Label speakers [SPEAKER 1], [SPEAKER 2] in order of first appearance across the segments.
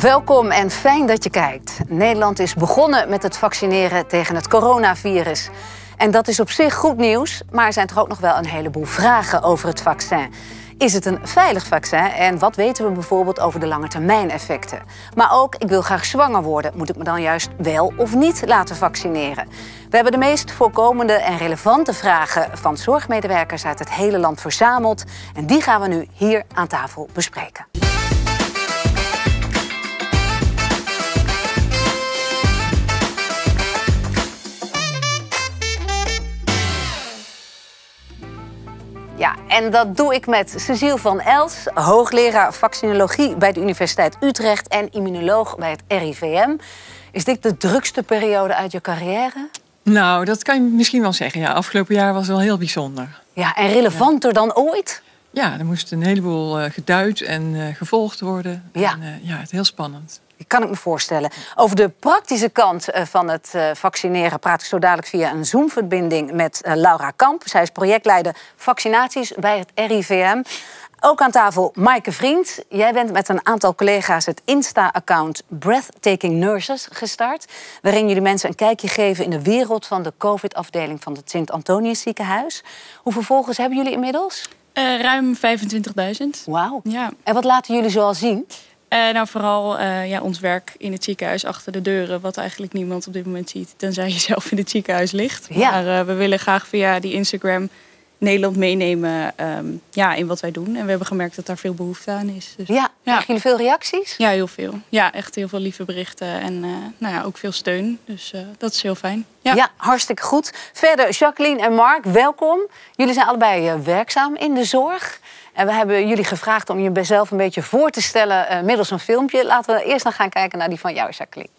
[SPEAKER 1] Welkom en fijn dat je kijkt. Nederland is begonnen met het vaccineren tegen het coronavirus. En dat is op zich goed nieuws, maar er zijn toch ook nog wel een heleboel vragen over het vaccin. Is het een veilig vaccin en wat weten we bijvoorbeeld over de lange termijn effecten? Maar ook, ik wil graag zwanger worden. Moet ik me dan juist wel of niet laten vaccineren? We hebben de meest voorkomende en relevante vragen van zorgmedewerkers uit het hele land verzameld. En die gaan we nu hier aan tafel bespreken. Ja, en dat doe ik met Cecile van Els, hoogleraar vaccinologie bij de Universiteit Utrecht en immunoloog bij het RIVM. Is dit de drukste periode uit je carrière?
[SPEAKER 2] Nou, dat kan je misschien wel zeggen. Ja, afgelopen jaar was wel heel bijzonder.
[SPEAKER 1] Ja, en relevanter dan ooit?
[SPEAKER 2] Ja, er moest een heleboel uh, geduid en uh, gevolgd worden.
[SPEAKER 1] Ja.
[SPEAKER 2] En, uh, ja, het heel spannend.
[SPEAKER 1] Kan ik me voorstellen. Over de praktische kant van het vaccineren praat ik zo dadelijk via een Zoom-verbinding met Laura Kamp. Zij is projectleider vaccinaties bij het RIVM. Ook aan tafel Maaike Vriend. Jij bent met een aantal collega's het Insta-account Breathtaking Nurses gestart. Waarin jullie mensen een kijkje geven in de wereld van de COVID-afdeling van het Sint-Antonius ziekenhuis. Hoeveel volgers hebben jullie inmiddels?
[SPEAKER 3] Uh, ruim 25.000.
[SPEAKER 1] Wauw.
[SPEAKER 3] Ja.
[SPEAKER 1] En wat laten jullie zoal zien?
[SPEAKER 3] Uh, nou, vooral uh, ja, ons werk in het ziekenhuis achter de deuren, wat eigenlijk niemand op dit moment ziet, tenzij je zelf in het ziekenhuis ligt.
[SPEAKER 1] Ja.
[SPEAKER 3] Maar we willen graag via die Instagram Nederland meenemen um, ja, in wat wij doen. En we hebben gemerkt dat daar veel behoefte aan is. Dus,
[SPEAKER 1] ja, ja. krijgen jullie veel reacties?
[SPEAKER 3] Ja, heel veel. Ja, echt heel veel lieve berichten en nou ja, ook veel steun. Dus dat is heel fijn.
[SPEAKER 1] Ja. ja. hartstikke goed. Verder, Jacqueline en Mark, welkom. Jullie zijn allebei werkzaam in de zorg. En we hebben jullie gevraagd om je zelf een beetje voor te stellen middels een filmpje. Laten we eerst nog gaan kijken naar die van jou, Jacqueline.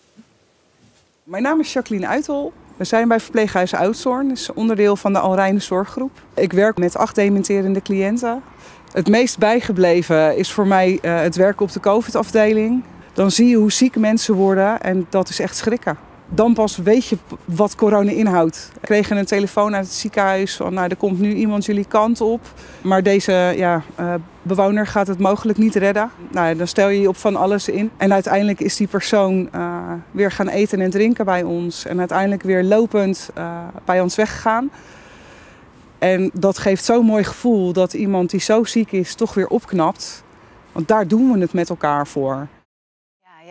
[SPEAKER 4] Mijn naam is Jacqueline Uitel. We zijn bij verpleeghuis Oudzoorn, dat is onderdeel van de Alreine Zorggroep. Ik werk met acht dementerende cliënten. Het meest bijgebleven is voor mij uh, het werken op de COVID-afdeling. Dan zie je hoe ziek mensen worden en dat is echt schrikken. Dan pas weet je wat corona inhoudt. We kregen een telefoon uit het ziekenhuis van nou, er komt nu iemand jullie kant op. Maar deze ja, uh, bewoner gaat het mogelijk niet redden. Nou, dan stel je je op van alles in. En uiteindelijk is die persoon uh, weer gaan eten en drinken bij ons. En uiteindelijk weer lopend uh, bij ons weggegaan. En dat geeft zo'n mooi gevoel dat iemand die zo ziek is toch weer opknapt. Want daar doen we het met elkaar voor.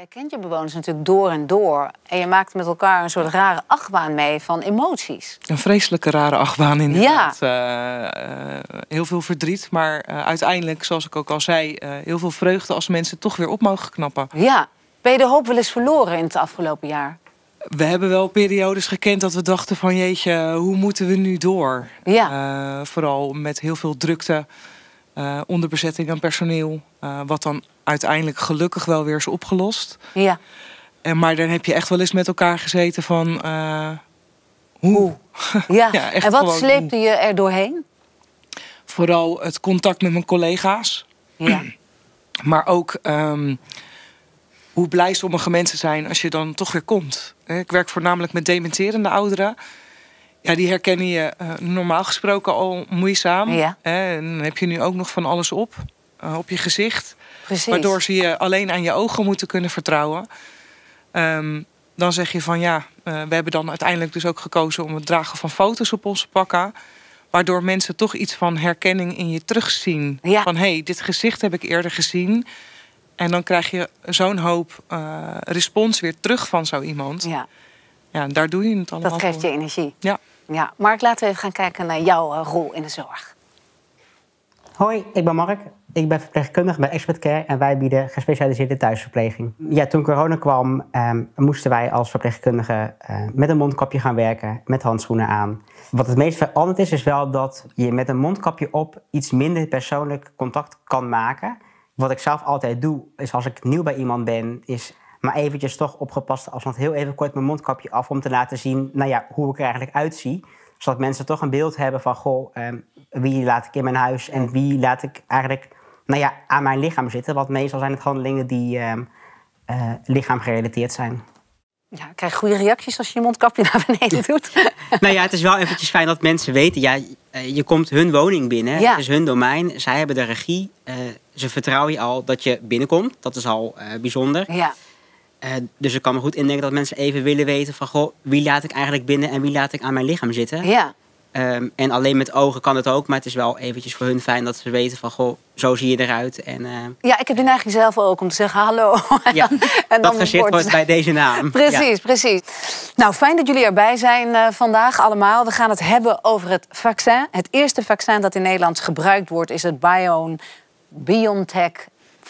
[SPEAKER 1] Jij kent je bewoners natuurlijk door en door. En je maakt met elkaar een soort rare achtbaan mee van emoties.
[SPEAKER 5] Een vreselijke rare achtbaan inderdaad. Ja. Uh, uh, heel veel verdriet, maar uh, uiteindelijk, zoals ik ook al zei... heel veel vreugde als mensen toch weer op mogen knappen.
[SPEAKER 1] Ja. Ben je de hoop wel eens verloren in het afgelopen jaar?
[SPEAKER 5] We hebben wel periodes gekend dat we dachten van... jeetje, hoe moeten we nu door?
[SPEAKER 1] Ja.
[SPEAKER 5] vooral met heel veel drukte... Uh, onderbezetting aan personeel. Uh, wat dan uiteindelijk gelukkig wel weer is opgelost.
[SPEAKER 1] Ja.
[SPEAKER 5] En, maar dan heb je echt wel eens met elkaar gezeten van... Uh, hoe?
[SPEAKER 1] Ja. ja en wat sleepte je er doorheen?
[SPEAKER 5] Vooral het contact met mijn collega's.
[SPEAKER 1] Ja.
[SPEAKER 5] Maar ook um, hoe blij sommige mensen zijn als je dan toch weer komt. Ik werk voornamelijk met dementerende ouderen. Ja, die herkennen je uh, normaal gesproken al moeizaam.
[SPEAKER 1] Ja.
[SPEAKER 5] Hè? En dan heb je nu ook nog van alles op, uh, op je gezicht.
[SPEAKER 1] Precies.
[SPEAKER 5] Waardoor ze je alleen aan je ogen moeten kunnen vertrouwen. Um, dan zeg je van ja, uh, we hebben dan uiteindelijk dus ook gekozen om het dragen van foto's op onze pakken. Waardoor mensen toch iets van herkenning in je terugzien.
[SPEAKER 1] Ja.
[SPEAKER 5] Van hé, hey, dit gezicht heb ik eerder gezien. En dan krijg je zo'n hoop respons weer terug van zo iemand.
[SPEAKER 1] Ja.
[SPEAKER 5] Ja, en daar doe je het allemaal
[SPEAKER 1] Dat geeft
[SPEAKER 5] voor.
[SPEAKER 1] je energie.
[SPEAKER 5] Ja.
[SPEAKER 1] Ja, Mark, laten we even gaan kijken naar jouw uh, rol in de zorg.
[SPEAKER 6] Hoi, ik ben Mark. Ik ben verpleegkundige bij Expert Care en wij bieden gespecialiseerde thuisverpleging. Ja, toen corona kwam, um, moesten wij als verpleegkundigen uh, met een mondkapje gaan werken, met handschoenen aan. Wat het meest veranderd is, is wel dat je met een mondkapje op iets minder persoonlijk contact kan maken. Wat ik zelf altijd doe, is als ik nieuw bij iemand ben, is maar eventjes toch op gepaste afstand heel even kort mijn mondkapje af om te laten zien nou ja, hoe ik er eigenlijk uitzie. Zodat mensen toch een beeld hebben van, goh, um, wie laat ik in mijn huis en wie laat ik eigenlijk nou ja, aan mijn lichaam zitten. Want meestal zijn het handelingen die um, uh, lichaamgerelateerd zijn.
[SPEAKER 1] Ja, ik krijg goede reacties als je je mondkapje naar beneden doet.
[SPEAKER 6] nou ja, het is wel eventjes fijn dat mensen weten, ja, je komt hun woning binnen,
[SPEAKER 1] Ja.
[SPEAKER 6] het is hun domein, zij hebben de regie. Uh, ze vertrouwen je al dat je binnenkomt. Dat is al eh, bijzonder.
[SPEAKER 1] Ja.
[SPEAKER 6] Eh, dus ik kan me goed indenken dat mensen even willen weten van... Goh, wie laat ik eigenlijk binnen en wie laat ik aan mijn lichaam zitten?
[SPEAKER 1] Ja.
[SPEAKER 6] Ehm, en alleen met ogen kan het ook, maar het is wel eventjes voor hun fijn dat ze weten van... Goh, zo zie je eruit. En, eh,
[SPEAKER 1] ja, ik heb die neiging zelf ook om te zeggen hallo.
[SPEAKER 6] ja,
[SPEAKER 1] en
[SPEAKER 6] dat gezicht wordt bij deze naam.
[SPEAKER 1] Precies, precies. Nou, fijn dat jullie erbij zijn eh, vandaag allemaal. We gaan het hebben over het vaccin. Het eerste vaccin dat in Nederland gebruikt wordt is het Bion BioNTech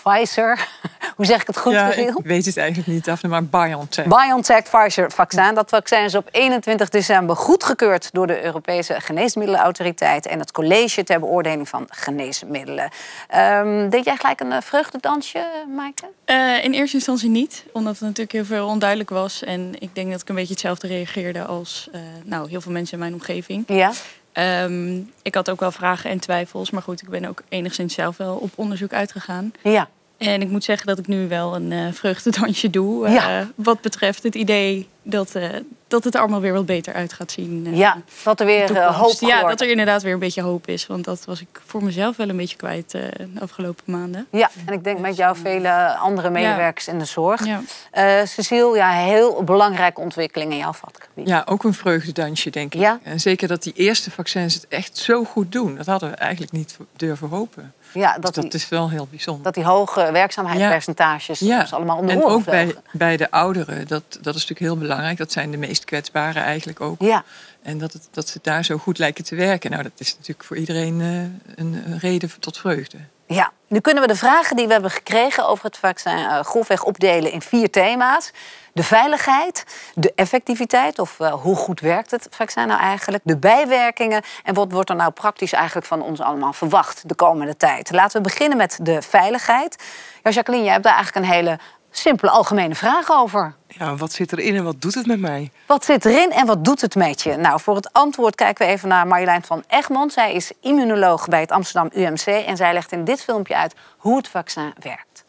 [SPEAKER 1] Pfizer. Hoe zeg ik het goed,
[SPEAKER 2] ja, ik weet het eigenlijk niet, Daphne, maar BioNTech.
[SPEAKER 1] BioNTech Pfizer vaccin. Dat vaccin is op 21 december goedgekeurd door de Europese Geneesmiddelenautoriteit en het College ter beoordeling van geneesmiddelen. Um, deed jij gelijk een uh, vreugdedansje, Maaike?
[SPEAKER 3] Uh, in eerste instantie niet, omdat het natuurlijk heel veel onduidelijk was. En ik denk dat ik een beetje hetzelfde reageerde als uh, nou, heel veel mensen in mijn omgeving.
[SPEAKER 1] Ja.
[SPEAKER 3] Um, ik had ook wel vragen en twijfels, maar goed, ik ben ook enigszins zelf wel op onderzoek uitgegaan.
[SPEAKER 1] Ja.
[SPEAKER 3] En ik moet zeggen dat ik nu wel een uh, vreugdedansje doe.
[SPEAKER 1] Ja.
[SPEAKER 3] Uh, wat betreft het idee dat, uh, dat het er allemaal weer wat beter uit gaat zien.
[SPEAKER 1] ja, dat er weer hoop
[SPEAKER 3] Ja, dat er inderdaad weer een beetje hoop is. Want dat was ik voor mezelf wel een beetje kwijt de afgelopen maanden.
[SPEAKER 1] Ja, en ik denk met jou vele andere medewerkers
[SPEAKER 3] ja.
[SPEAKER 1] in de zorg.
[SPEAKER 3] Ja.
[SPEAKER 1] Cecile, ja, heel belangrijke ontwikkeling in jouw vakgebied.
[SPEAKER 2] Ja, ook een vreugdedansje, denk ik.
[SPEAKER 1] Ja?
[SPEAKER 2] En zeker dat die eerste vaccins het echt zo goed doen. Dat hadden we eigenlijk niet durven hopen.
[SPEAKER 1] Ja,
[SPEAKER 2] dat, dus dat die, is wel heel bijzonder.
[SPEAKER 1] Dat die hoge werkzaamheidspercentages
[SPEAKER 2] ja.
[SPEAKER 1] ja. allemaal onder
[SPEAKER 2] En ook bij, bij de ouderen, dat, dat is natuurlijk heel belangrijk. Dat zijn de meest kwetsbaren eigenlijk ook.
[SPEAKER 1] Ja.
[SPEAKER 2] En dat, het, dat ze daar zo goed lijken te werken. Nou, dat is natuurlijk voor iedereen uh, een, een, reden tot vreugde.
[SPEAKER 1] Ja, nu kunnen we de vragen die we hebben gekregen over het vaccin uh, grofweg opdelen in vier thema's. De veiligheid, de effectiviteit, of uh, hoe goed werkt het vaccin nou eigenlijk, de bijwerkingen en wat wordt er nou praktisch eigenlijk van ons allemaal verwacht de komende tijd. Laten we beginnen met de veiligheid. Ja, Jacqueline, jij hebt daar eigenlijk een hele simpele algemene vraag over.
[SPEAKER 5] Ja, wat zit erin en wat doet het met mij?
[SPEAKER 1] Wat zit erin en wat doet het met je? Nou, voor het antwoord kijken we even naar Marjolein van Egmond. Zij is immunoloog bij het Amsterdam UMC en zij legt in dit filmpje uit hoe het vaccin werkt.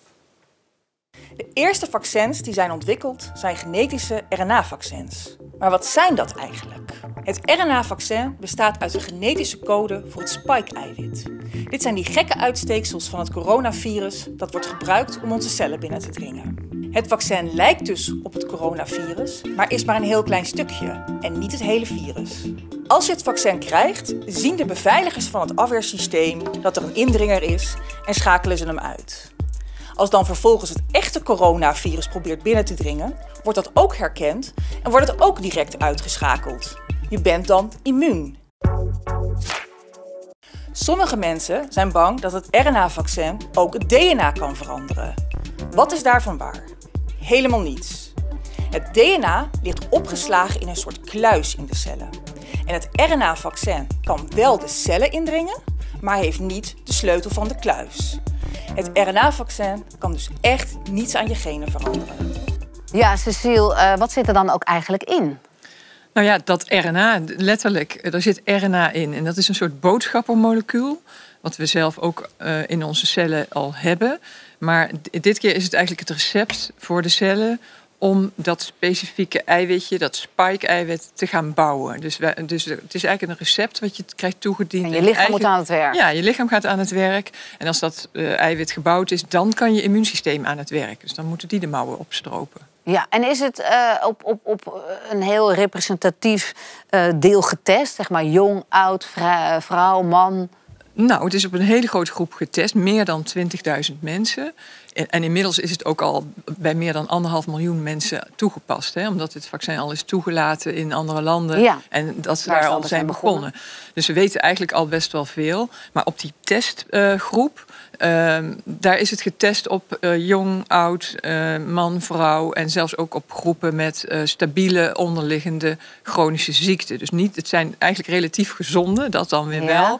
[SPEAKER 7] De eerste vaccins die zijn ontwikkeld zijn genetische RNA-vaccins. Maar wat zijn dat eigenlijk? Het RNA-vaccin bestaat uit een genetische code voor het spike-eiwit. Dit zijn die gekke uitsteeksels van het coronavirus dat wordt gebruikt om onze cellen binnen te dringen. Het vaccin lijkt dus op het coronavirus, maar is maar een heel klein stukje en niet het hele virus. Als je het vaccin krijgt, zien de beveiligers van het afweersysteem dat er een indringer is en schakelen ze hem uit. Als dan vervolgens het echte coronavirus probeert binnen te dringen, wordt dat ook herkend en wordt het ook direct uitgeschakeld. Je bent dan immuun. Sommige mensen zijn bang dat het RNA-vaccin ook het DNA kan veranderen. Wat is daarvan waar? Helemaal niets. Het DNA ligt opgeslagen in een soort kluis in de cellen. En het RNA-vaccin kan wel de cellen indringen, maar heeft niet de sleutel van de kluis. Het RNA-vaccin kan dus echt niets aan je genen veranderen.
[SPEAKER 1] Ja, Cecile, uh, wat zit er dan ook eigenlijk in?
[SPEAKER 2] Nou ja, dat RNA, letterlijk, er zit RNA in. En dat is een soort boodschappermolecuul, wat we zelf ook uh, in onze cellen al hebben. Maar dit keer is het eigenlijk het recept voor de cellen om dat specifieke eiwitje, dat spike-eiwit, te gaan bouwen. Dus, wij, dus het is eigenlijk een recept wat je krijgt toegediend.
[SPEAKER 1] En je lichaam eigen... moet aan het werk.
[SPEAKER 2] Ja, je lichaam gaat aan het werk. En als dat uh, eiwit gebouwd is, dan kan je immuunsysteem aan het werk. Dus dan moeten die de mouwen opstropen.
[SPEAKER 1] Ja, en is het uh, op, op, op een heel representatief uh, deel getest? Zeg maar jong, oud, vrou, vrouw, man?
[SPEAKER 2] Nou, het is op een hele grote groep getest, meer dan 20.000 mensen. En, inmiddels is het ook al bij meer dan anderhalf miljoen mensen toegepast. Hè, omdat dit vaccin al is toegelaten in andere landen.
[SPEAKER 1] Ja,
[SPEAKER 2] en dat ze daar, al zijn begonnen. begonnen. Dus we weten eigenlijk al best wel veel. Maar op die testgroep, uh, daar is het getest op uh, jong, oud, uh, man, vrouw. En zelfs ook op groepen met uh, stabiele onderliggende chronische ziekten. Dus niet, het zijn eigenlijk relatief gezonde, dat dan weer
[SPEAKER 1] ja.
[SPEAKER 2] wel.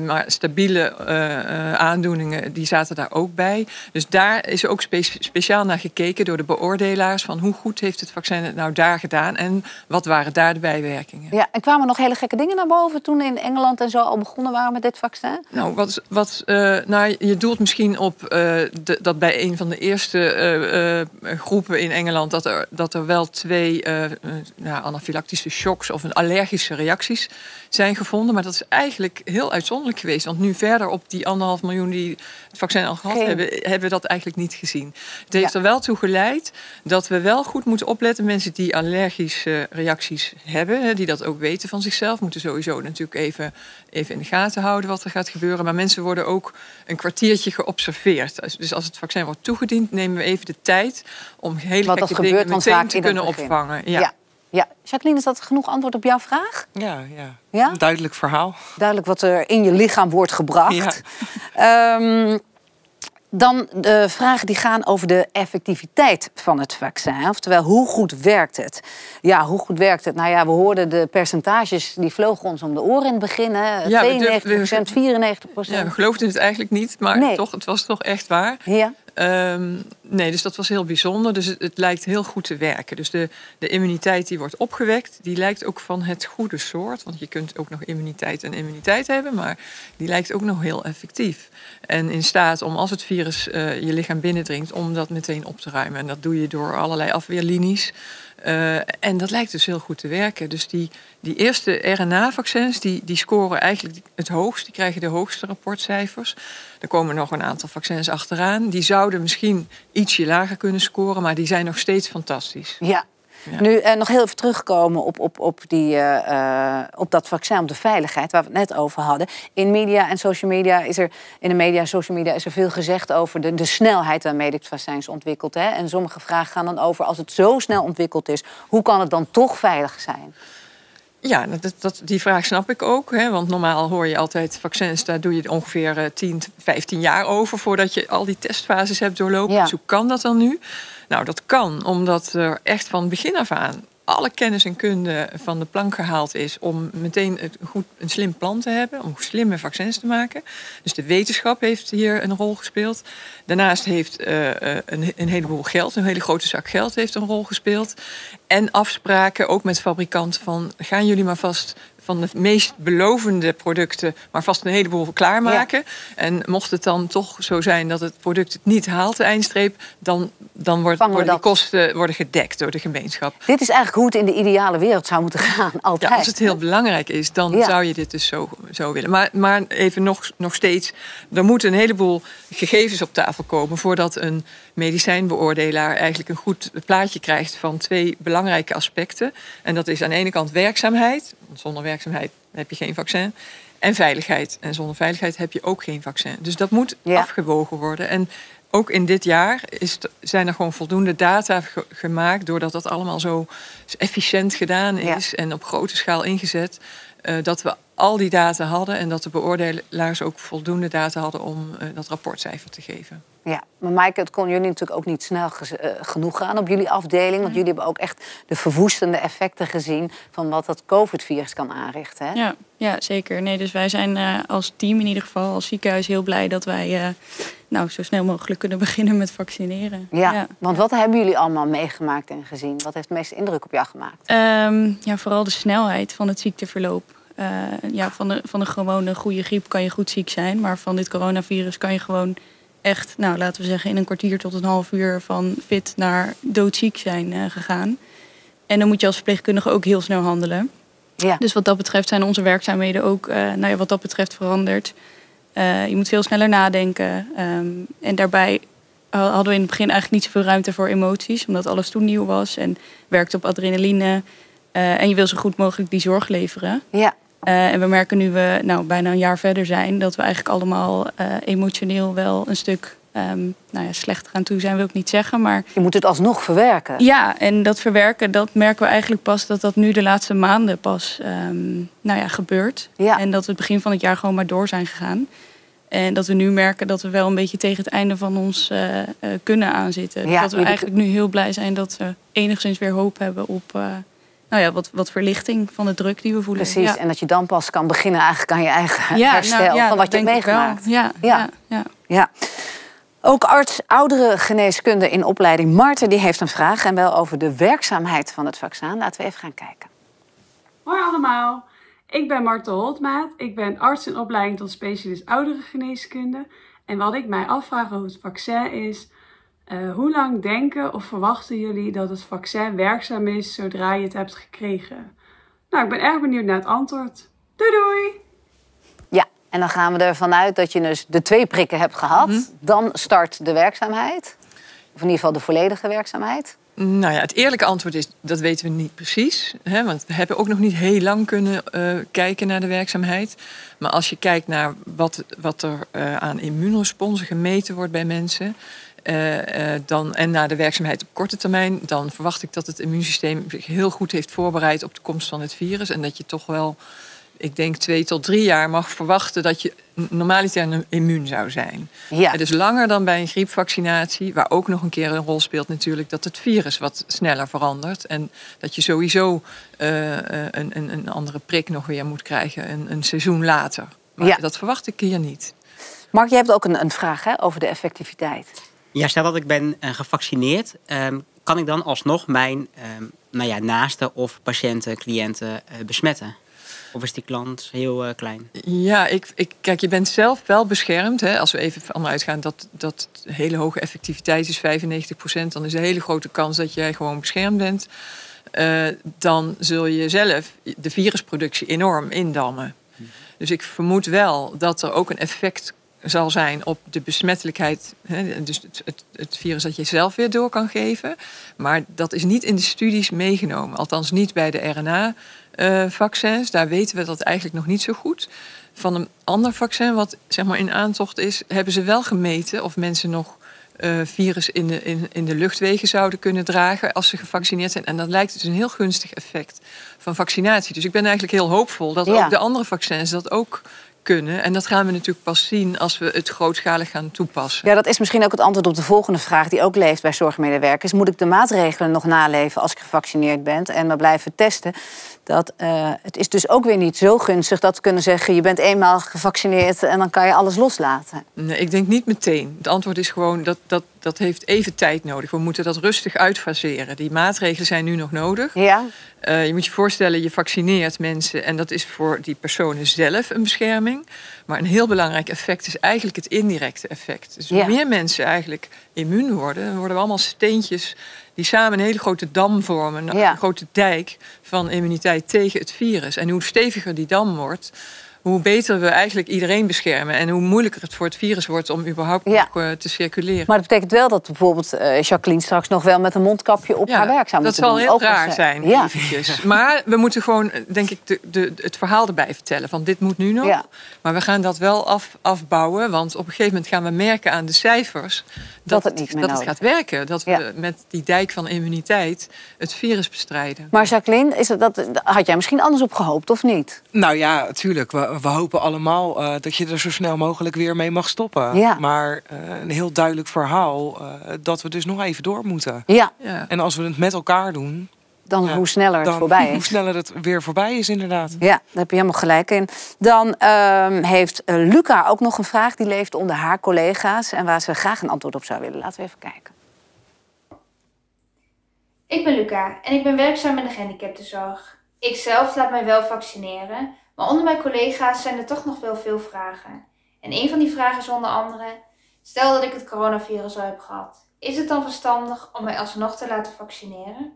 [SPEAKER 2] Maar stabiele uh, aandoeningen, die zaten daar ook bij. Dus daar is ook spe speciaal naar gekeken door de beoordelaars... van hoe goed heeft het vaccin het nou daar gedaan... en wat waren daar de bijwerkingen.
[SPEAKER 1] Ja, en kwamen nog hele gekke dingen naar boven... toen in Engeland en zo al begonnen waren met dit vaccin?
[SPEAKER 2] Nou, wat, wat, uh, nou je doelt misschien op de, dat bij een van de eerste groepen in Engeland... dat er, dat er wel twee nou, anafylactische shocks of een allergische reacties zijn gevonden. Maar dat is eigenlijk heel uitzonderlijk uitzonderlijk geweest. Want nu verder op die anderhalf miljoen die het vaccin al gehad
[SPEAKER 1] Geen-
[SPEAKER 2] hebben, hebben we dat eigenlijk niet gezien. Het heeft er wel toe geleid dat we wel goed moeten opletten. Mensen die allergische reacties hebben, die dat ook weten van zichzelf, moeten sowieso natuurlijk even, even in de gaten houden wat er gaat gebeuren. Maar mensen worden ook een kwartiertje geobserveerd. Dus- als het vaccin wordt toegediend, nemen we even de tijd om hele
[SPEAKER 1] Wat
[SPEAKER 2] gekke dingen meteen te kunnen
[SPEAKER 1] begin.
[SPEAKER 2] opvangen. Ja.
[SPEAKER 1] ja. Ja. Jacqueline, is dat genoeg antwoord op jouw vraag?
[SPEAKER 5] Ja, ja.
[SPEAKER 1] Ja?
[SPEAKER 5] Duidelijk verhaal.
[SPEAKER 1] Duidelijk wat er in je lichaam wordt gebracht.
[SPEAKER 5] Ja.
[SPEAKER 1] Ehm, dan de vragen die gaan over de effectiviteit van het vaccin. Oftewel, hoe goed werkt het? Ja, hoe goed werkt het? Nou ja, we hoorden de percentages, die vlogen ons om de oren in het begin. Hè.
[SPEAKER 2] Ja, we
[SPEAKER 1] 92% 94%
[SPEAKER 2] Ja, we geloofden het eigenlijk niet, maar
[SPEAKER 1] Nee.
[SPEAKER 2] toch, het was toch echt waar.
[SPEAKER 1] Ja.
[SPEAKER 2] Ehm, nee, dus dat was heel bijzonder. Dus het, lijkt heel goed te werken. Dus de, de immuniteit die wordt opgewekt, die lijkt ook van het goede soort. Want je kunt ook nog immuniteit en immuniteit hebben, maar die lijkt ook nog heel effectief. En in staat om als het virus eh, je lichaam binnendringt, om dat meteen op te ruimen. En dat doe je door allerlei afweerlinies. Eh, en dat lijkt dus heel goed te werken. Dus die, die eerste RNA-vaccins, die, die scoren eigenlijk het hoogst. Die krijgen de hoogste rapportcijfers. Er komen nog een aantal vaccins achteraan. Die zouden misschien ietsje lager kunnen scoren, maar die zijn nog steeds fantastisch.
[SPEAKER 1] Ja.
[SPEAKER 2] Ja.
[SPEAKER 1] Nu eh, nog heel even terugkomen op, op, op, die, eh, eh, op dat vaccin, op de veiligheid waar we het net over hadden. In media en social media is er, in de media en social media is er veel gezegd over de, de snelheid waarmee dit vaccin is ontwikkeld. Hè? En sommige vragen gaan dan over, als het zo snel ontwikkeld is, hoe kan het dan toch veilig zijn?
[SPEAKER 2] Ja, dat, dat, die vraag snap ik ook. Hè, want normaal hoor je altijd vaccins, daar doe je ongeveer eh, 10, 15 jaar over voordat je al die testfases hebt doorlopen.
[SPEAKER 1] Ja.
[SPEAKER 2] Dus hoe kan dat dan nu? Nou, dat kan omdat er echt van begin af aan alle kennis en kunde van de plank gehaald is om meteen het goed, een slim plan te hebben, om slimme vaccins te maken. Dus de wetenschap heeft hier een rol gespeeld. Daarnaast heeft eh, eh, een, een heleboel geld, een hele grote zak geld heeft een rol gespeeld. En afspraken ook met fabrikanten van gaan jullie maar vast van de meest belovende producten, maar vast een heleboel klaarmaken. En mocht het dan toch zo zijn dat het product het niet haalt, de eindstreep, dan, dan wordt, worden die
[SPEAKER 1] dat.
[SPEAKER 2] kosten worden gedekt door de gemeenschap.
[SPEAKER 1] Dit is eigenlijk hoe het in de ideale wereld zou moeten gaan, altijd.
[SPEAKER 2] Ja, als het heel belangrijk is, dan
[SPEAKER 1] Ja.
[SPEAKER 2] zou je dit dus zo, zo willen. Maar, maar even nog, nog steeds, er moeten een heleboel gegevens op tafel komen voordat een medicijnbeoordelaar eigenlijk een goed plaatje krijgt van twee belangrijke aspecten. En dat is aan de ene kant werkzaamheid. Want zonder werkzaamheid heb je geen vaccin. En veiligheid. En zonder veiligheid heb je ook geen vaccin. Dus dat moet
[SPEAKER 1] Ja.
[SPEAKER 2] afgewogen worden. En ook in dit jaar is, zijn er gewoon voldoende data ge- gemaakt, doordat dat allemaal zo efficiënt gedaan
[SPEAKER 1] Ja.
[SPEAKER 2] is en op grote schaal ingezet, eh, dat we al die data hadden en dat de beoordelaars ook voldoende data hadden om eh, dat rapportcijfer te geven.
[SPEAKER 1] Ja, maar Maaike, het kon jullie natuurlijk ook niet snel eh, genoeg gaan op jullie afdeling. Want jullie hebben ook echt de verwoestende effecten gezien van wat dat COVID-virus kan aanrichten. Hè?
[SPEAKER 3] Ja, ja, zeker. Nee, dus wij zijn eh, als team in ieder geval, als ziekenhuis, heel blij dat wij eh, nou, zo snel mogelijk kunnen beginnen met vaccineren.
[SPEAKER 1] Ja, want wat hebben jullie allemaal meegemaakt en gezien? Wat heeft het meeste indruk op jou gemaakt?
[SPEAKER 3] Ehm, ja, vooral de snelheid van het ziekteverloop. Eh, ja, van, de, van een gewone goede griep kan je goed ziek zijn. Maar van dit coronavirus kan je gewoon echt, nou laten we zeggen, in een kwartier tot een half uur van fit naar doodziek zijn eh, gegaan. En dan moet je als verpleegkundige ook heel snel handelen.
[SPEAKER 1] Ja.
[SPEAKER 3] Dus wat dat betreft zijn onze werkzaamheden ook, eh, nou ja, wat dat betreft veranderd. Je moet veel sneller nadenken. Ehm, en daarbij ha- hadden we in het begin eigenlijk niet zoveel ruimte voor emoties, omdat alles toen nieuw was en werkte op adrenaline. En je wil zo goed mogelijk die zorg leveren.
[SPEAKER 1] Ja,
[SPEAKER 3] Eh, en we merken nu we nou, bijna een jaar verder zijn, dat we eigenlijk allemaal eh, emotioneel wel een stuk ehm, nou ja, slechter aan toe zijn, wil ik niet zeggen. Maar
[SPEAKER 1] je moet het alsnog verwerken.
[SPEAKER 3] ja, en dat verwerken, dat merken we eigenlijk pas dat dat nu de laatste maanden pas ehm, nou ja, gebeurt.
[SPEAKER 1] Ja.
[SPEAKER 3] En dat we het begin van het jaar gewoon maar door zijn gegaan. En dat we nu merken dat we wel een beetje tegen het einde van ons eh, kunnen aanzitten.
[SPEAKER 1] Ja,
[SPEAKER 3] dat we eigenlijk nu heel blij zijn dat we enigszins weer hoop hebben op nou ja, wat, wat verlichting van de druk die we voelen.
[SPEAKER 1] Precies,
[SPEAKER 3] Ja.
[SPEAKER 1] en dat je dan pas kan beginnen eigenlijk aan je eigen
[SPEAKER 3] Ja,
[SPEAKER 1] herstel
[SPEAKER 3] nou, ja,
[SPEAKER 1] van wat je hebt meegemaakt.
[SPEAKER 3] Ja,
[SPEAKER 1] Ja.
[SPEAKER 3] ja. Ja,
[SPEAKER 1] Ja. Ook arts oudere geneeskunde in opleiding Marten die heeft een vraag en wel over de werkzaamheid van het vaccin. Laten we even gaan kijken.
[SPEAKER 8] Hoi allemaal, ik ben Marten Holtmaat. Ik ben arts in opleiding tot specialist ouderengeneeskunde. En wat ik mij afvraag over het vaccin is, eh, hoe lang denken of verwachten jullie dat het vaccin werkzaam is zodra je het hebt gekregen? Nou, ik ben erg benieuwd naar het antwoord. Doei doei!
[SPEAKER 1] Ja, En dan gaan we ervan uit dat je dus de twee prikken hebt gehad.
[SPEAKER 2] Mhm.
[SPEAKER 1] Dan start de werkzaamheid. Of in ieder geval de volledige werkzaamheid.
[SPEAKER 2] Nou ja, het eerlijke antwoord is dat weten we niet precies. Hè, want we hebben ook nog niet heel lang kunnen eh, kijken naar de werkzaamheid. Maar als je kijkt naar wat, wat er eh, aan immuunresponsen gemeten wordt bij mensen. Eh, eh, dan, en naar de werkzaamheid op korte termijn, dan verwacht ik dat het immuunsysteem zich heel goed heeft voorbereid op de komst van het virus. En dat je toch wel, ik denk twee tot drie jaar mag verwachten dat je normaliter immuun zou zijn.
[SPEAKER 1] Ja.
[SPEAKER 2] Dus langer dan bij een griepvaccinatie, waar ook nog een keer een rol speelt natuurlijk dat het virus wat sneller verandert. En dat je sowieso eh, een, een, een andere prik nog weer moet krijgen een, een seizoen later. Maar
[SPEAKER 1] Ja.
[SPEAKER 2] dat verwacht ik hier niet.
[SPEAKER 1] Mark, je hebt ook een, een vraag hè, over de effectiviteit.
[SPEAKER 6] Ja, stel dat ik ben eh, gevaccineerd, ehm, kan ik dan alsnog mijn ehm, nou ja, naasten of patiënten, cliënten eh, besmetten? Of is die klant heel eh, klein?
[SPEAKER 2] Ja, ik, ik, kijk, je bent zelf wel beschermd. Hè? Als we even van uitgaan dat, dat hele hoge effectiviteit is 95%, dan is een hele grote kans dat jij gewoon beschermd bent. Dan zul je zelf de virusproductie enorm indammen. Dus ik vermoed wel dat er ook een effect zal zijn op de besmettelijkheid. Hè? Dus het, het, het virus dat je zelf weer door kan geven. Maar dat is niet in de studies meegenomen. Althans niet bij de RNA-vaccins. Daar weten we dat eigenlijk nog niet zo goed. Van een ander vaccin wat zeg maar, in aantocht is, hebben ze wel gemeten of mensen nog eh, virus in de, in, in de luchtwegen zouden kunnen dragen als ze gevaccineerd zijn. En dat lijkt dus een heel gunstig effect van vaccinatie. Dus ik ben eigenlijk heel hoopvol dat
[SPEAKER 1] Ja.
[SPEAKER 2] ook de andere vaccins dat ook kunnen. En dat gaan we natuurlijk pas zien als we het grootschalig gaan toepassen.
[SPEAKER 1] Ja, dat is misschien ook het antwoord op de volgende vraag die ook leeft bij zorgmedewerkers. Moet ik de maatregelen nog naleven als ik gevaccineerd ben en we blijven testen? Dat, eh, het is dus ook weer niet zo gunstig dat we kunnen zeggen... je bent eenmaal gevaccineerd en dan kan je alles loslaten.
[SPEAKER 2] Nee, ik denk niet meteen. Het antwoord is gewoon dat dat, dat heeft even tijd nodig. We moeten dat rustig uitfaseren. Die maatregelen zijn nu nog nodig.
[SPEAKER 1] Ja?
[SPEAKER 2] Eh, je moet je voorstellen, je vaccineert mensen en dat is voor die personen zelf een bescherming. Maar een heel belangrijk effect is eigenlijk het indirecte effect. Dus hoe
[SPEAKER 1] Ja.
[SPEAKER 2] meer mensen eigenlijk immuun worden, dan worden we allemaal steentjes die samen een hele grote dam vormen, een
[SPEAKER 1] Ja.
[SPEAKER 2] grote dijk van immuniteit tegen het virus. En hoe steviger die dam wordt, hoe beter we eigenlijk iedereen beschermen en hoe moeilijker het voor het virus wordt om überhaupt
[SPEAKER 1] Ja.
[SPEAKER 2] nog eh, te circuleren.
[SPEAKER 1] Maar dat betekent wel dat bijvoorbeeld eh, Jacqueline straks nog wel met een mondkapje op haar werk zou
[SPEAKER 2] dat zal
[SPEAKER 1] doen.
[SPEAKER 2] heel
[SPEAKER 1] Ook
[SPEAKER 2] raar
[SPEAKER 1] ze-
[SPEAKER 2] zijn,
[SPEAKER 1] Ja.
[SPEAKER 2] eventjes. Maar we moeten gewoon, denk ik, de, de, het verhaal erbij vertellen. Van dit moet nu nog.
[SPEAKER 1] Ja.
[SPEAKER 2] Maar we gaan dat wel af, afbouwen. Want op een gegeven moment gaan we merken aan de cijfers...
[SPEAKER 1] Dat het niet meer
[SPEAKER 2] dat het gaat werken. Dat
[SPEAKER 1] Ja.
[SPEAKER 2] we met die dijk van immuniteit het virus bestrijden.
[SPEAKER 1] Maar Jacqueline, is het dat, had jij misschien anders op gehoopt of niet?
[SPEAKER 5] Nou ja, natuurlijk. We, hopen allemaal eh, dat je er zo snel mogelijk weer mee mag stoppen.
[SPEAKER 1] Ja.
[SPEAKER 5] Maar eh, een heel duidelijk verhaal eh, dat we dus nog even door moeten.
[SPEAKER 1] Ja,
[SPEAKER 2] Ja.
[SPEAKER 5] En als we het met elkaar doen,
[SPEAKER 1] dan
[SPEAKER 5] Ja,
[SPEAKER 1] hoe sneller het
[SPEAKER 5] dan
[SPEAKER 1] voorbij
[SPEAKER 5] hoe
[SPEAKER 1] is.
[SPEAKER 5] sneller het weer voorbij is inderdaad.
[SPEAKER 1] Ja, daar heb je helemaal gelijk in. Dan ehm, heeft Luca ook nog een vraag die leeft onder haar collega's... en waar ze graag een antwoord op zou willen. Laten we even kijken.
[SPEAKER 9] Ik ben Luca en ik ben werkzaam in de gehandicaptenzorg. Ik zelf laat mij wel vaccineren, maar onder mijn collega's zijn er toch nog wel veel vragen. En een van die vragen is onder andere: stel dat ik het coronavirus al heb gehad, is het dan verstandig om mij alsnog te laten vaccineren?